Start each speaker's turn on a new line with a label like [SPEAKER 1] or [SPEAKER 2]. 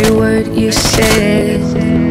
[SPEAKER 1] every word you said.